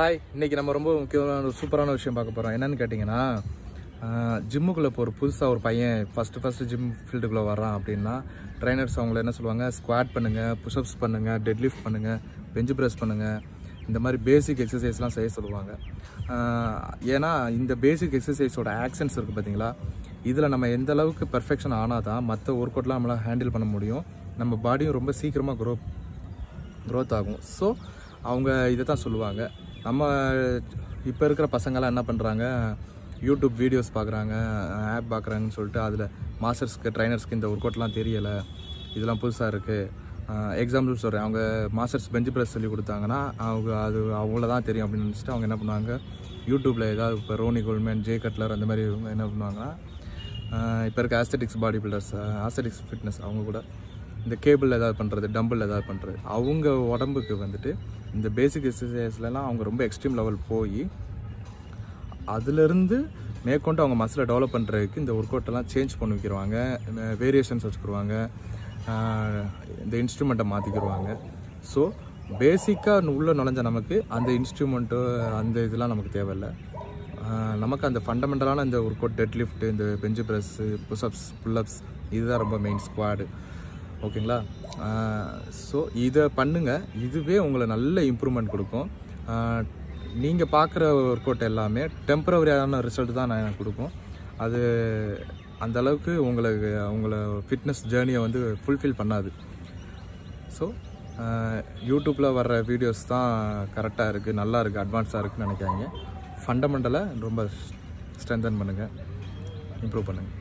Hi இன்றைக்கி நம்ம ரொம்ப முக்கியமான ஒரு சூப்பரான விஷயம் பார்க்க போகிறோம் என்னென்னு கேட்டிங்கன்னா ஜிம்முக்குள்ளே இப்போ ஒரு புதுசாக ஒரு பையன் ஃபஸ்ட்டு ஃபஸ்ட்டு ஜிம் ஃபீல்டுக்குள்ளே வரான் அப்படின்னா ட்ரைனர்ஸ் அவங்கள என்ன சொல்லுவாங்க? ஸ்குவாட் பண்ணுங்கள் புஷ்அப்ஸ் பண்ணுங்கள் டெட்லிஃப்ட் பண்ணுங்கள் பெஞ்சு ப்ரெஸ் பண்ணுங்கள் இந்த மாதிரி பேசிக் எக்ஸசைஸ்லாம் செய்ய சொல்லுவாங்க. ஏன்னா இந்த பேசிக் எக்ஸசைஸோட ஆக்ஷன்ஸ் இருக்குது பார்த்தீங்களா இதில் நம்ம எந்த அளவுக்கு பர்ஃபெக்ஷன் ஆனால் தான் மற்ற ஒர்க் அவுட்லாம் நம்மளால் ஹேண்டில் பண்ண முடியும். நம்ம பாடியும் ரொம்ப சீக்கிரமாக க்ரோ க்ரோத் ஆகும். ஸோ அவங்க இதை தான் சொல்லுவாங்க. நம்ம இப்போ இருக்கிற பசங்களாம் என்ன பண்ணுறாங்க யூடியூப் வீடியோஸ் பார்க்குறாங்க ஆப் பார்க்குறாங்கன்னு சொல்லிட்டு அதில் மாஸ்டர்ஸ்க்கு ட்ரைனர்ஸ்க்கு இந்த ஒர்க் அவுட்லாம் தெரியலை. இதெல்லாம் புதுசாக இருக்குது எக்ஸாம்பிள் சொல்கிறேன் அவங்க மாஸ்டர்ஸ் பெஞ்ச் ப்ரெஸ் சொல்லி கொடுத்தாங்கன்னா அவங்க அது அவங்கள தான் தெரியும் அப்படின்னு நினச்சிட்டு அவங்க என்ன பண்ணுவாங்க? யூடியூப்பில் ஏதாவது இப்போ ரோனி கோல்மேன் ஜே கட்லர் அந்த மாதிரி இவங்க என்ன பண்ணுவாங்கன்னா இப்போ இருக்க aesthetics body builders aesthetics fitness அவங்க கூட இந்த கேபிள் ஏதாவது பண்ணுறது டம்பிள் ஏதாவது பண்ணுறது அவங்க உடம்புக்கு வந்துட்டு இந்த பேசிக் எக்ஸசைஸ்லலாம் அவங்க ரொம்ப எக்ஸ்ட்ரீம் லெவல் போய் அதுலேருந்து மேற்கொண்டு அவங்க மசிலை டெவலப் பண்ணுறதுக்கு இந்த ஒர்க் அவுட்டெல்லாம் சேஞ்ச் பண்ணி வைக்கிருவாங்க. வேரியேஷன்ஸ் வச்சுக்கிடுவாங்க இந்த இன்ஸ்ட்ருமெண்ட்டை மாற்றிக்கிடுவாங்க ஸோ பேசிக்காக உள்ளே நுழைஞ்ச நமக்கு அந்த இன்ஸ்ட்ருமெண்ட்டு அந்த இதெல்லாம் நமக்கு தேவையில்லை. நமக்கு அந்த ஃபண்டமெண்டலான இந்த ஒர்க் அவுட் டெட் லிஃப்ட் இந்த பெஞ்சு ப்ரெஸ்ஸு புஷ்அப்ஸ் புல்லப்ஸ் இதுதான் ரொம்ப மெயின் ஸ்குவாடு ஓகேங்களா? ஸோ இதை பண்ணுங்கள் இதுவே உங்களை நல்ல இம்ப்ரூவ்மெண்ட் கொடுக்கும். நீங்கள் பார்க்குற ஒர்க் அவுட் எல்லாமே டெம்பரவரியான ரிசல்ட் தான் நான் எனக்கு கொடுக்கும். அது அந்த அளவுக்கு உங்களுக்கு உங்களை ஃபிட்னஸ் ஜேர்னியை வந்து ஃபுல்ஃபில் பண்ணாது. ஸோ யூடியூப்பில் வர்ற வீடியோஸ் தான் கரெக்டாக இருக்குது நல்லா இருக்குது அட்வான்ஸாக இருக்குன்னு நினைக்காங்க ஃபண்டமெண்டலை ரொம்ப ஸ்ட்ரென்தன் பண்ணுங்கள் இம்ப்ரூவ் பண்ணுங்கள்